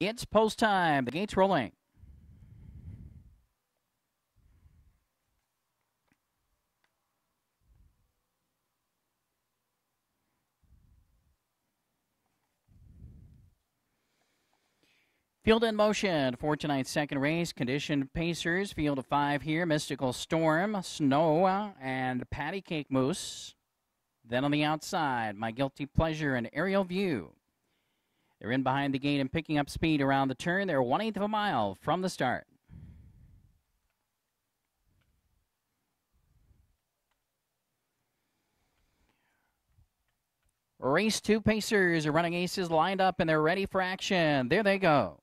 It's post time. The gate's rolling. Field in motion for tonight's second race. Conditioned Pacers, field of five here. Mystical Storm, Snow, and Patty Cake Moose. Then on the outside, My Guilty Pleasure and Aerial View. They're in behind the gate and picking up speed around the turn. They're one eighth of a mile from the start. Race two Pacers are running aces lined up and they're ready for action. There they go.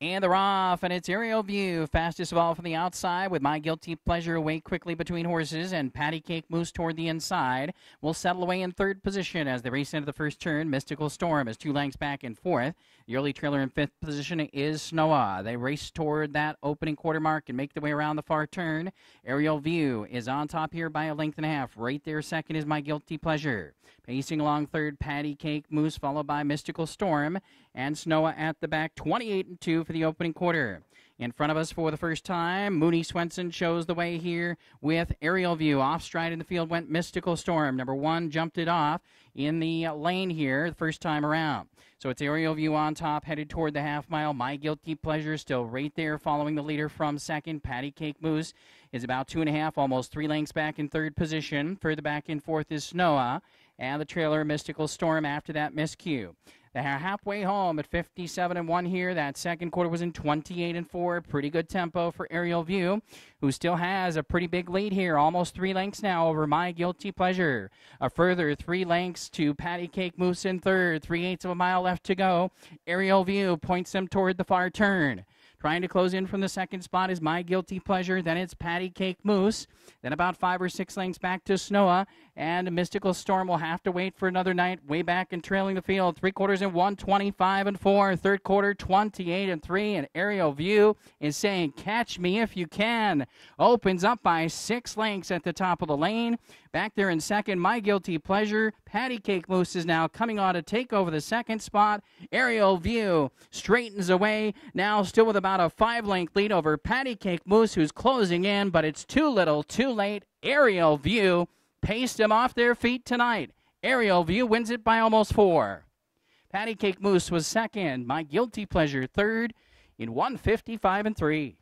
And they're off, and it's aerial view. Fastest of all from the outside with My Guilty Pleasure away quickly between horses and Patty Cake Moose toward the inside. Will settle away in third position as they race into the first turn. Mystical Storm is two lengths back and fourth. The early trailer in fifth position is Snowa. They race toward that opening quarter mark and make their way around the far turn. Aerial View is on top here by a length and a half. Right there, second is My Guilty Pleasure. Pacing along third, Patty Cake Moose, followed by Mystical Storm and Snowa at the back, 28 and 2 for the opening quarter. In front of us for the first time, Mooney Swenson shows the way here with aerial view. Off stride in the field went Mystical Storm. Number one jumped it off in the lane here the first time around. So it's aerial view on top, headed toward the half mile. My Guilty Pleasure still right there, following the leader from second. Patty Cake Moose is about two and a half, almost three lengths back in third position. Further back in fourth is Snowa, and the trailer Mystical Storm after that miscue. They're halfway home at 57 and 1 here. That second quarter was in 28 and 4. Pretty good tempo for Aerial View, who still has a pretty big lead here. Almost three lengths now over My Guilty Pleasure. A further three lengths to Patty Cake Moose in third. Three eighths of a mile left to go. Aerial View points them toward the far turn. Trying to close in from the second spot is My Guilty Pleasure. Then it's Patty Cake Moose. Then about five or six lengths back to Snowa. And Mystical Storm will have to wait for another night. Way back and trailing the field. Three quarters in one, 25 and four. Third quarter, 28 and three. And Aerial View is saying, Catch me if you can. Opens up by six lengths at the top of the lane. Back there in second, My Guilty Pleasure. Patty Cake Moose is now coming on to take over the second spot. Aerial View straightens away. Now still with about a five length lead over Patty Cake Moose, who's closing in, but it's too little, too late. Aerial View paced him off their feet tonight. Aerial View wins it by almost four. Patty Cake Moose was second. My Guilty Pleasure third in 155 and 3.